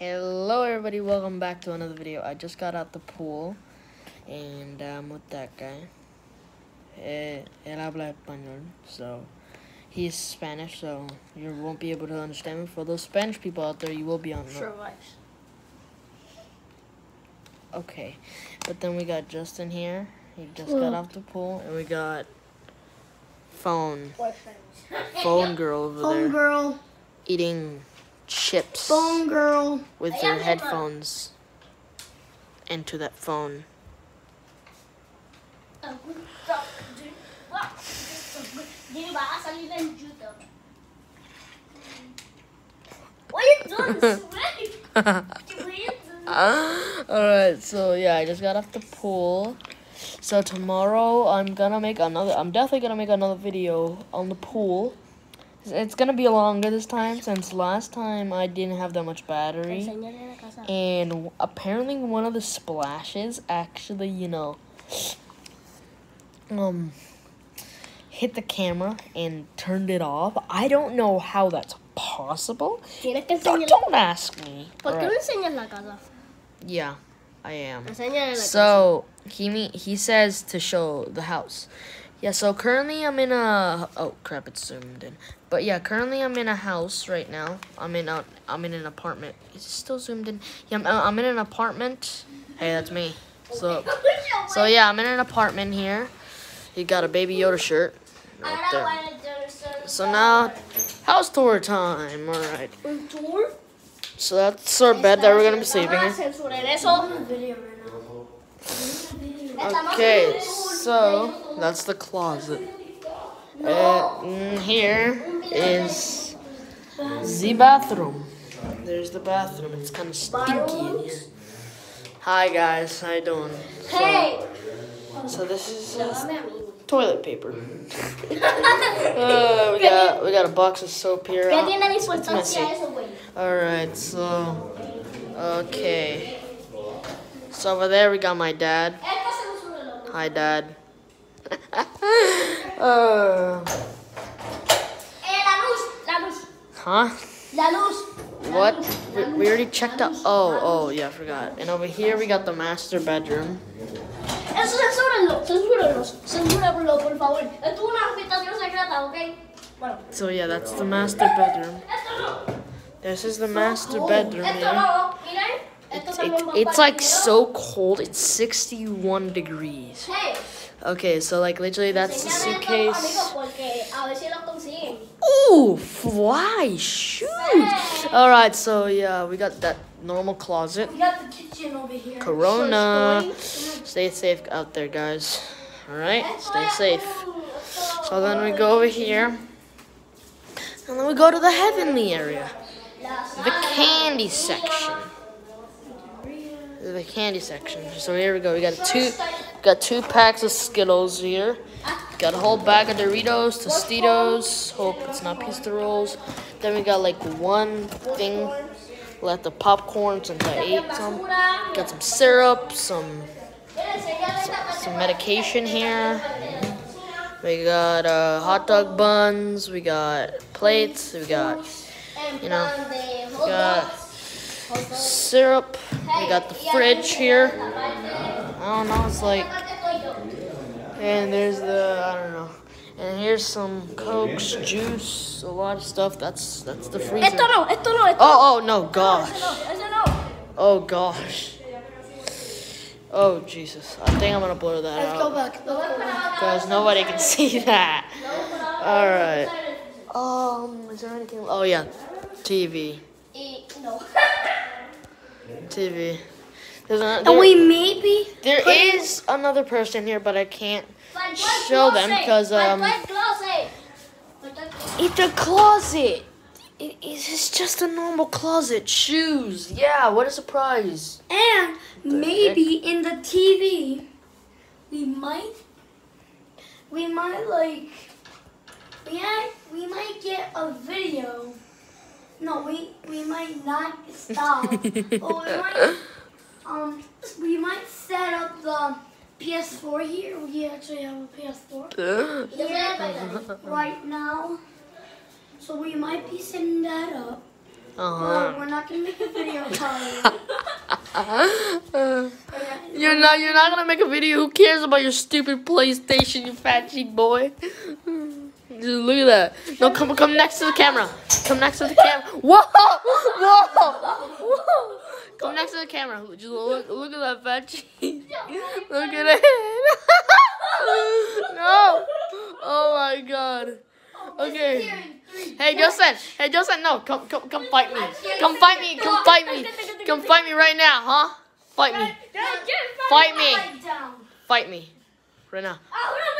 Hello everybody, welcome back to another video. I just got out the pool and I'm with that guy. Eh, él habla español, so he's Spanish, so you won't be able to understand me. For those Spanish people out there, you will be on the Sure was. Okay, but then we got Justin here. He just got off the pool, and we got phone phone girl over Phone there girl. eating chips Phone girl. with her headphones into that phone. What are you doing? Alright, so yeah, I just got off the pool. So tomorrow I'm gonna make another I'm definitely gonna make another video on the pool. It's gonna be longer this time since last time I didn't have that much battery. And w- apparently one of the splashes actually, you know, um hit the camera and turned it off. I don't know how that's possible. Don't, don't ask me. ¿Por qué no Alright. enseñas la casa? Yeah, I am. Enséñale la casa. So he me- he says to show the house. Yeah, so currently I'm in a oh crap, it's zoomed in. But yeah, currently I'm in a house right now. I'm in a I'm in an apartment. Is it still zoomed in? Yeah, I'm, uh, I'm in an apartment. Hey, that's me. So so yeah, I'm in an apartment here. You got a Baby Yoda shirt right there. So now house tour time. All right. Tour. So that's our bed that we're gonna be sleeping in. Okay, so that's the closet. Uh, mm, here is the bathroom. There's the bathroom. It's kind of stinky in here. Hi guys, how you doing? Hey. So this is toilet paper. Uh, we got we got a box of soap here. ¿Qué tiene de sustancia messy. All right, so okay. So over there we got my dad. Hi, Dad. Uh, eh, la luz. La luz. huh? La luz. What? We, we already checked out. Oh, oh, yeah, I forgot. And over here we got the master bedroom. Eso censúrenlo. Censúrenlo. Censúrenlo, por favor. Esto es una habitación secreta, ¿ok? Bueno. So yeah, that's the master bedroom. This is the master oh, bedroom Esto here. no. Miren. It's, it, it's like so cold. It's 61 degrees. Okay, so like literally that's the enséñame esto a los amigos suitcase. porque a ver si los consiguen. Ooh, fly, shoot. All right, so yeah, we got that normal closet. We got the kitchen over here. Corona. Stay safe out there, guys. All right, stay safe. So then we oh, go over here, and then we go to the heavenly area, the candy section. The candy section. So here we go. We got two, got two packs of Skittles here. Got a whole bag of Doritos, Tostitos. Hope it's not pizza rolls. Then we got like one thing left of popcorn since I ate some. Got some syrup, some some medication here. We got uh, hot dog buns. We got plates. We got you know, we got syrup. We got the fridge here. I don't know. It's like, and there's the I don't know. And here's some cokes, juice, a lot of stuff. That's that's the freezer. Esto no, esto no, esto Oh oh no gosh. ese no, ese no. Oh gosh. Oh Jesus. I think I'm gonna blur that Let's go out. go back. Because nobody can see that. Alright. Um, is there anything? Oh yeah. TV. Y no. TV. There's an, And we maybe there put- is another person here, but I can't Like, show them because um like closet. Like, like closet. it's a closet. It is just a normal closet. Shoes. Yeah, what a surprise. And maybe in the TV, we might, we might like, we might, we might get a video. No, we we might not stop. but we might, um, we might set up the PS4 here. We actually have a PS4 here right now. So we might be setting that up. Uh we're not gonna make a video calling. it. you're not. You're not gonna make a video. Who cares about your stupid PlayStation, you fat cheek boy? Just look at that. No, come come next to the camera. Come next to the camera. Whoa! Whoa! Whoa! Come next to the camera. Just look, look at that fat cheek. Look at it. no. Oh my god. Okay. Hey Joseph. Hey Joseph. No. Come come come fight me. Come fight me. Come fight me. Come fight me right now, huh? Fight me. Fight me. Fight me. Right now. Oh,